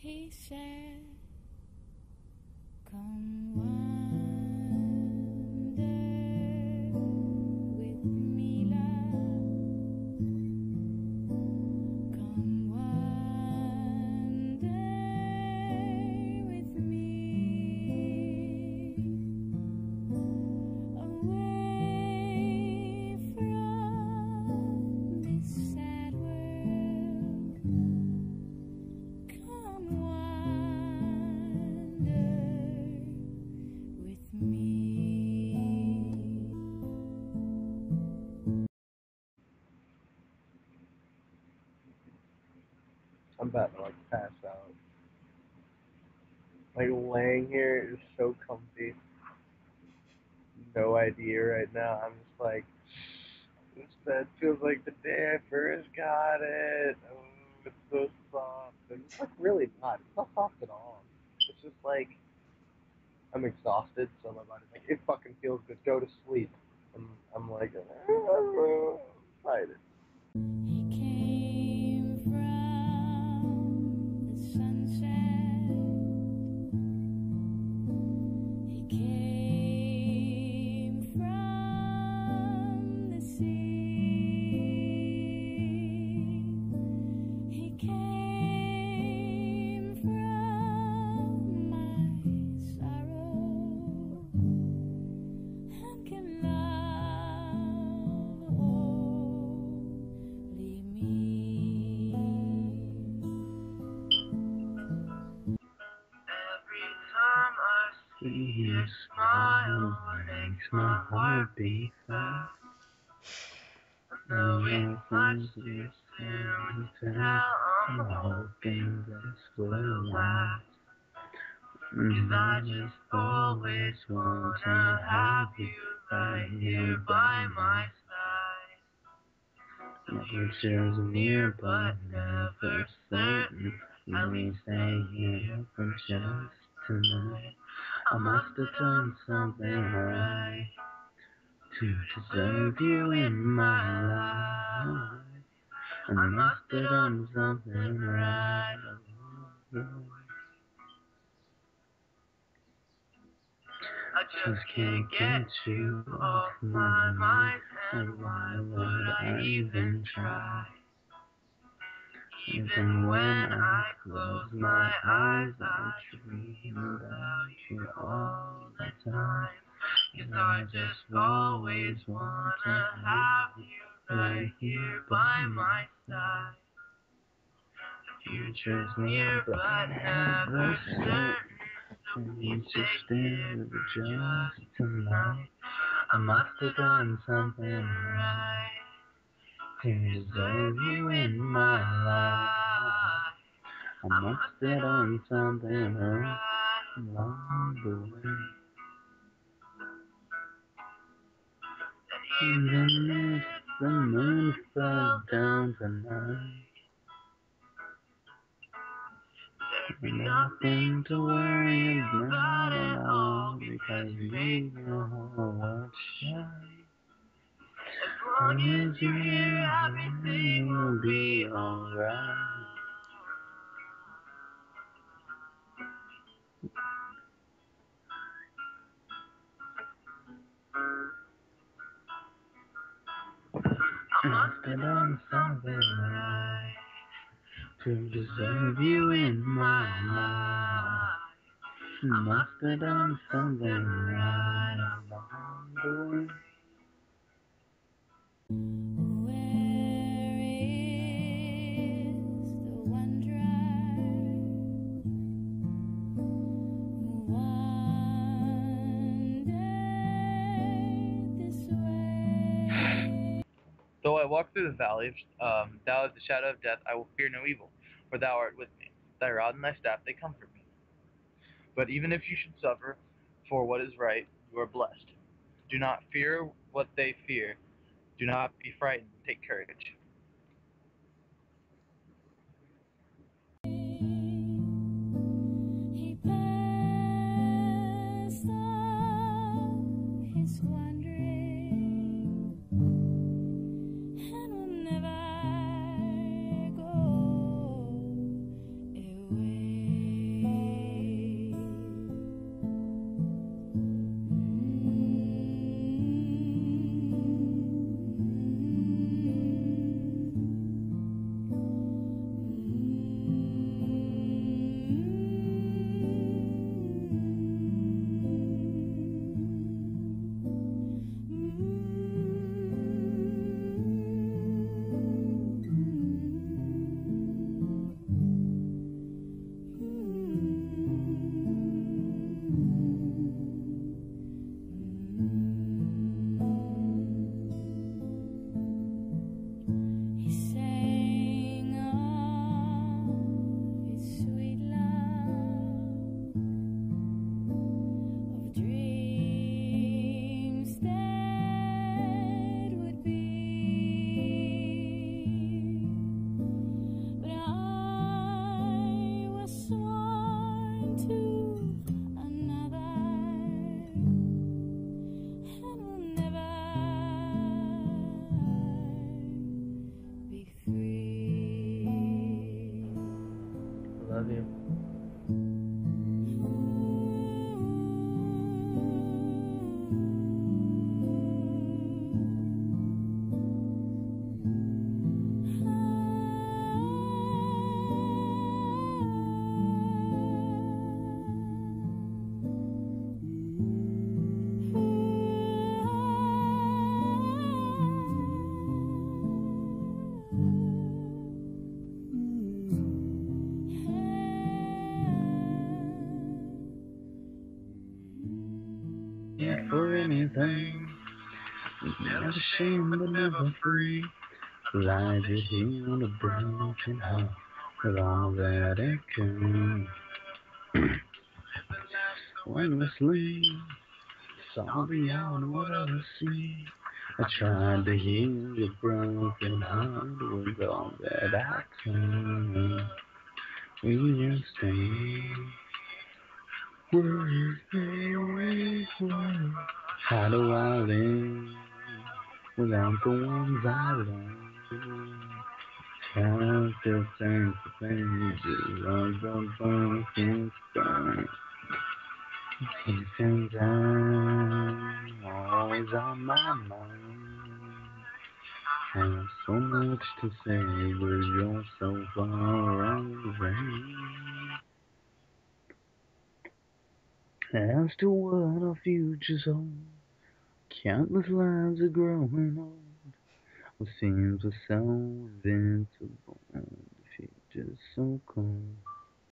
He said, Come wander About to like pass out. Like laying here is so comfy. No idea right now. I'm just like this bed feels like the day I first got it. Oh, it's so soft. And it's like really not. It's not soft at all. It's just like I'm exhausted, so my body's like, it fucking feels good. Go to sleep. And I'm like, I'm excited. I your smile, makes my heart beat fast. Though it's much too soon to tell, I'm hoping this will last. Mm-hmm. Cause I just always wanna have you right here by my side. Never sure near, but never certain. Let me stay here for just tonight. I must have done something right to deserve you in my life. I must have done something right. I just can't get you off my mind, and why would I even try? Even when I close my eyes, I dream about you all the time. Cause I just always wanna have you right here by my side. The future's near, but never certain. So please stay here just tonight. I must have done something right to deserve you in my life. I must have done something right along the way. And even if the moon fell down tonight, nothing to worry about at all because we know what shine. Long as you're here, everything will be alright. I must have done something right to deserve you in my life. I must have done something right along the way. Though I walk through the valley um, thou of the shadow of death, I will fear no evil, for thou art with me. Thy rod and thy staff they comfort me. But even if you should suffer for what is right, you are blessed. Do not fear what they fear. Do not be frightened. Take courage. Yeah, for anything. Never shame but never free. Lies you heal a broken heart with all that it can. when we sleep, saw beyond what others see. I tried to heal your broken heart with all that I can. Will you stay? The ones I love? Time to thank the pages of the broken. Since I'm always on my mind. Have so much to say, but you're so far away. As to what our futures hold, countless lives are growing old. What seems so invincible, the future's so cold.